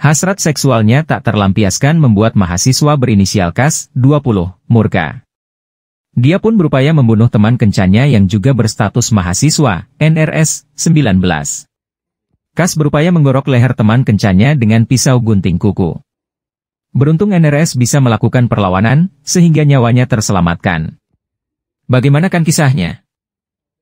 Hasrat seksualnya tak terlampiaskan membuat mahasiswa berinisial KAS, 20, murka. Dia pun berupaya membunuh teman kencannya yang juga berstatus mahasiswa, NRS, 19. KAS berupaya menggorok leher teman kencannya dengan pisau gunting kuku. Beruntung NRS bisa melakukan perlawanan, sehingga nyawanya terselamatkan. Bagaimana kan kisahnya?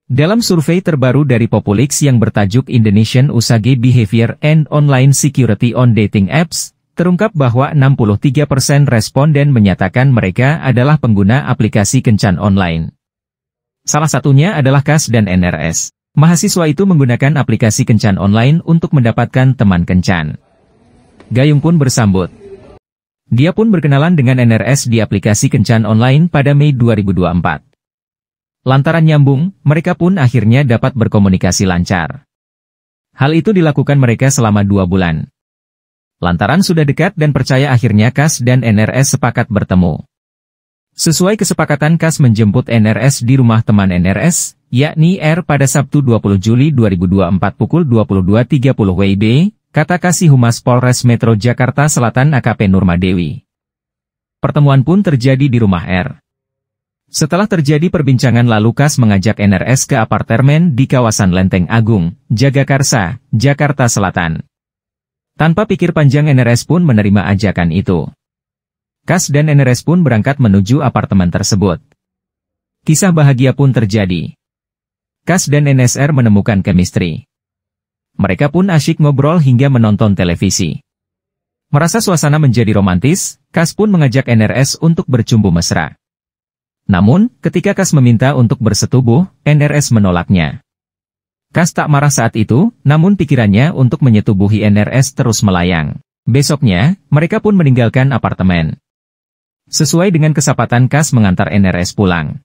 Dalam survei terbaru dari Populix yang bertajuk Indonesian Usage Behavior and Online Security on Dating Apps, terungkap bahwa 63% responden menyatakan mereka adalah pengguna aplikasi kencan online. Salah satunya adalah KAS dan NRS. Mahasiswa itu menggunakan aplikasi kencan online untuk mendapatkan teman kencan. Gayung pun bersambut. Dia pun berkenalan dengan NRS di aplikasi kencan online pada Mei 2024. Lantaran nyambung, mereka pun akhirnya dapat berkomunikasi lancar. Hal itu dilakukan mereka selama dua bulan. Lantaran sudah dekat dan percaya akhirnya KAS dan NRS sepakat bertemu. Sesuai kesepakatan KAS menjemput NRS di rumah teman NRS, yakni R pada Sabtu 20 Juli 2024 pukul 22.30 WIB, kata Kasih Humas Polres Metro Jakarta Selatan AKP Nurmadewi. Pertemuan pun terjadi di rumah R. Setelah terjadi perbincangan lalu Kas mengajak NRS ke apartemen di kawasan Lenteng Agung, Jagakarsa, Jakarta Selatan. Tanpa pikir panjang NRS pun menerima ajakan itu. Kas dan NRS pun berangkat menuju apartemen tersebut. Kisah bahagia pun terjadi. Kas dan NSR menemukan chemistry. Mereka pun asyik ngobrol hingga menonton televisi. Merasa suasana menjadi romantis, Kas pun mengajak NRS untuk bercumbu mesra. Namun, ketika Kas meminta untuk bersetubuh, NRS menolaknya. Kas tak marah saat itu, namun pikirannya untuk menyetubuhi NRS terus melayang. Besoknya, mereka pun meninggalkan apartemen. Sesuai dengan kesepakatan Kas mengantar NRS pulang.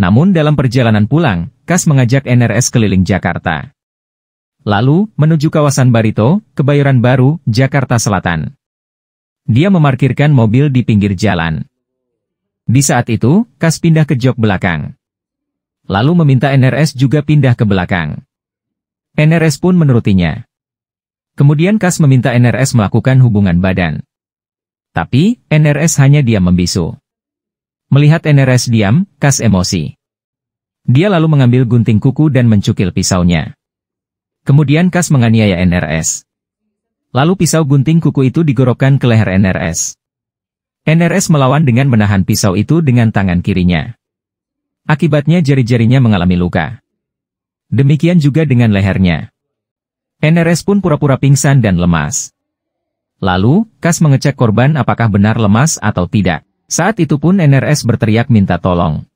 Namun dalam perjalanan pulang, Kas mengajak NRS keliling Jakarta. Lalu, menuju kawasan Barito, Kebayoran Baru, Jakarta Selatan. Dia memarkirkan mobil di pinggir jalan. Di saat itu, Kas pindah ke jok belakang. Lalu meminta NRS juga pindah ke belakang. NRS pun menurutinya. Kemudian Kas meminta NRS melakukan hubungan badan. Tapi, NRS hanya diam membisu. Melihat NRS diam, Kas emosi. Dia lalu mengambil gunting kuku dan mencukil pisaunya. Kemudian Kas menganiaya NRS. Lalu pisau gunting kuku itu digorokkan ke leher NRS. NRS melawan dengan menahan pisau itu dengan tangan kirinya. Akibatnya jari-jarinya mengalami luka. Demikian juga dengan lehernya. NRS pun pura-pura pingsan dan lemas. Lalu, Kas mengecek korban apakah benar lemas atau tidak. Saat itu pun NRS berteriak minta tolong.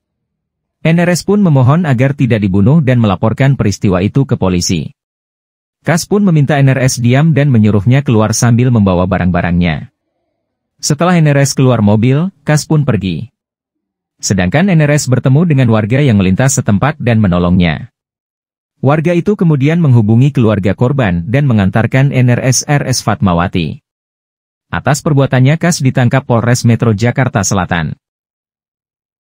NRS pun memohon agar tidak dibunuh dan melaporkan peristiwa itu ke polisi. Kas pun meminta NRS diam dan menyuruhnya keluar sambil membawa barang-barangnya. Setelah NRS keluar mobil, Kas pun pergi. Sedangkan NRS bertemu dengan warga yang melintas setempat dan menolongnya. Warga itu kemudian menghubungi keluarga korban dan mengantarkan NRS RS Fatmawati. Atas perbuatannya Kas ditangkap Polres Metro Jakarta Selatan.